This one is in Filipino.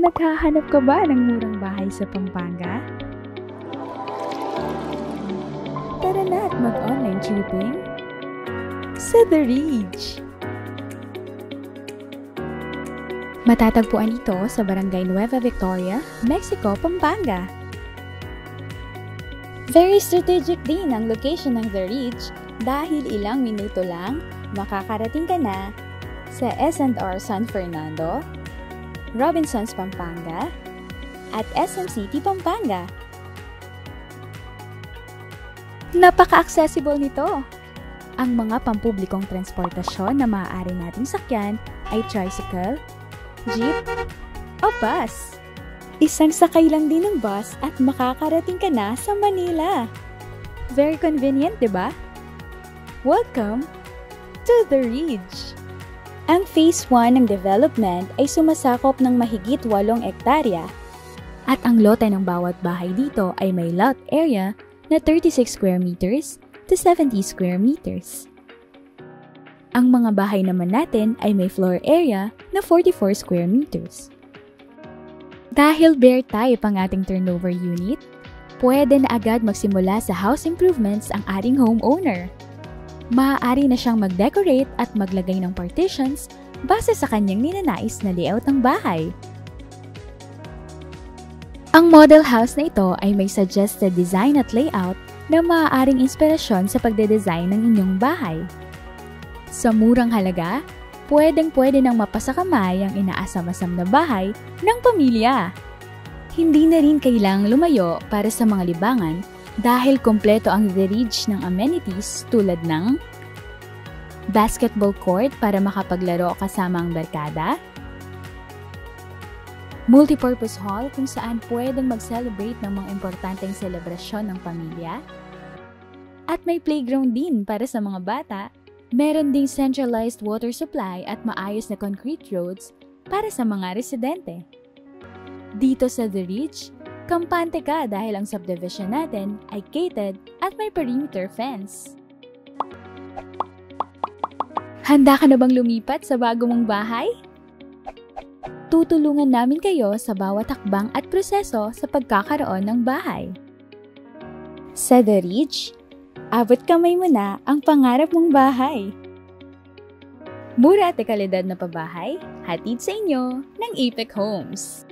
Naghahanap ka ba ng murang bahay sa Pampanga? Tara na at mag-online shopping sa The Ridge. Matatagpuan ito sa Barangay Nueva Victoria, Mexico, Pampanga. Very strategic din ang location ng The Ridge dahil ilang minuto lang makakarating ka na sa S&R San Fernando, Robinsons Pampanga, at SM City Pampanga. Napaka-accessible nito! Ang mga pampublikong transportasyon na maaari nating sakyan ay tricycle, jeep, o bus. Isang sakay lang din ng bus at makakarating ka na sa Manila. Very convenient, di ba? Welcome to the Ridge! Ang Phase 1 ng development ay sumasakop ng mahigit 8 ektarya at ang lote ng bawat bahay dito ay may lot area na 36 square meters to 70 square meters. Ang mga bahay naman natin ay may floor area na 44 square meters. Dahil bare type ang ating turnover unit, pwede na agad magsimula sa house improvements ang ating homeowner maaari na siyang mag-decorate at maglagay ng partitions base sa kanyang ninanais na layout ng bahay. Ang model house na ito ay may suggested design at layout na maaaring inspirasyon sa pagde-design ng inyong bahay. Sa murang halaga, pwedeng-pwede nang mapasakamay ang inaasam-asam na bahay ng pamilya. Hindi na rin kailang lumayo para sa mga libangan dahil kompleto ang The Ridge ng amenities tulad ng basketball court para makapaglaro kasama ang barkada, multipurpose hall kung saan pwedeng mag-celebrate ng mga importanteng selebrasyon ng pamilya, at may playground din para sa mga bata, meron ding centralized water supply at maayos na concrete roads para sa mga residente. Dito sa The Ridge, Kampante ka dahil ang subdivision natin ay gated at may perimeter fence. Handa ka na bang lumipat sa bago mong bahay? Tutulungan namin kayo sa bawat takbang at proseso sa pagkakaroon ng bahay. Sa The Ridge, abot kamay mo na ang pangarap mong bahay. Mura at kalidad na pabahay, hatid sa inyo ng Apex Homes.